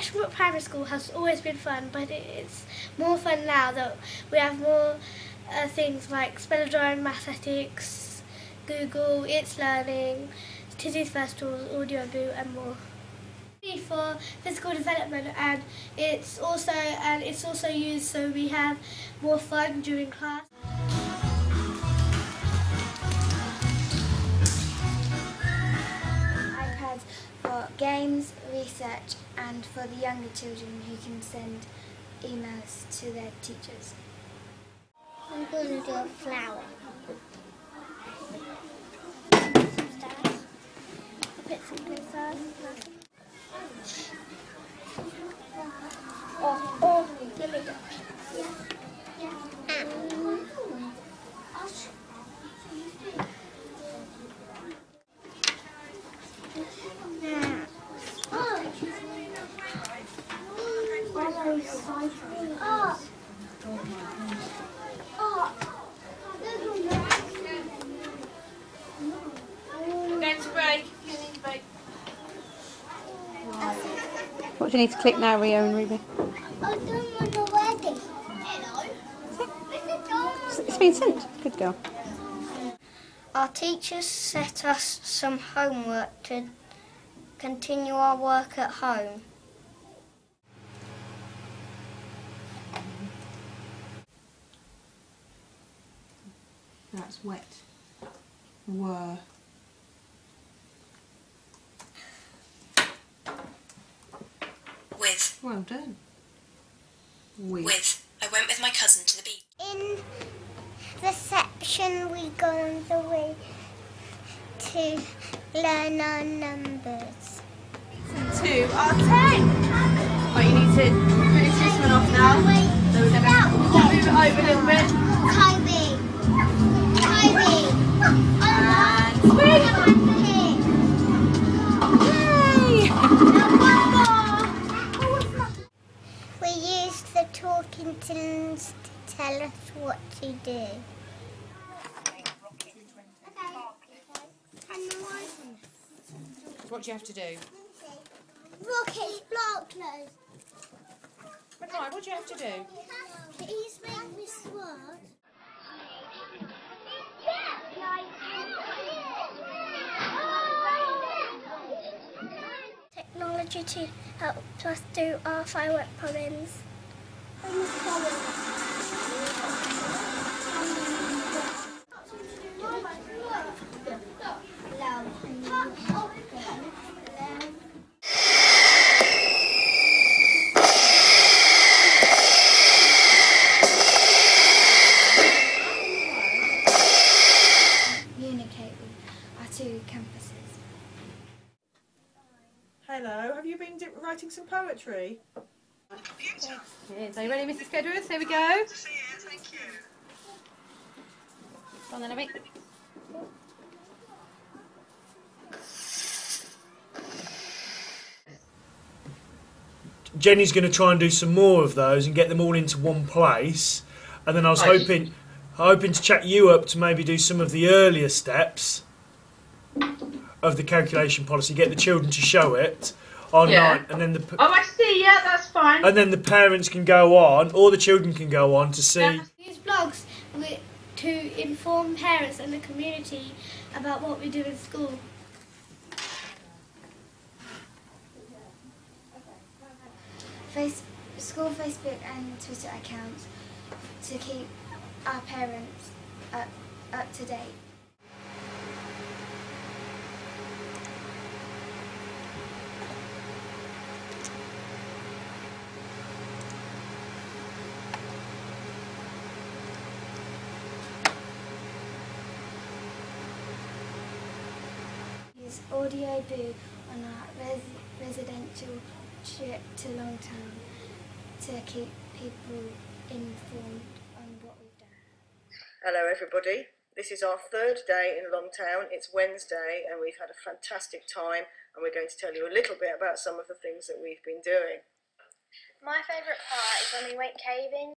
Ecton Brook Primary School has always been fun, but it's more fun now that we have more uh, things like spell drawing, Mathletics, Google, It's Learning, Tizzy's Festivals, Audio Boo and more. For physical development and it's also and it's also used so we have more fun during class. iPads for games, research, and for the younger children who can send emails to their teachers. I'm going to do a flower. Oh, oh, let me go. Oh. What do you need to click now, Rio and Ruby? It's been sent. Good girl. Our teachers set us some homework to continue our work at home. That's wet. Were. With. Well done. With. With. I went with my cousin to the beach. In reception, we go on the way to learn our numbers. Two are ten. Right, you need to finish this one off now. So we're going to move it over a little bit. Kylie. Talking tins to tell us what to do. What do you have to do? Rocket block close. Mackay, what do you have to do? Please make me sword. Technology to help us do our firework poems. Hello, have you been writing some poetry? Yes. Are you ready, Mrs. Kedworth? Here we go. Go on then, Abby. Jenny's going to try and do some more of those and get them all into one place. And then I was hoping, hoping to chat you up to maybe do some of the earlier steps of the calculation policy. Get the children to show it online, Yeah. and then the p- Oh, I see. Yeah, that's fine. and then the parents can go on, or the children can go on to see. These blogs to inform parents and the community about what we do in school. Face, school Facebook and Twitter accounts to keep our parents up, up to date. Use Audio Boo on our res- residential trip to Longtown to keep people informed on what we've done. Hello, everybody. This is our third day in Longtown. It's Wednesday, and we've had a fantastic time. And we're going to tell you a little bit about some of the things that we've been doing. My favourite part is when we went caving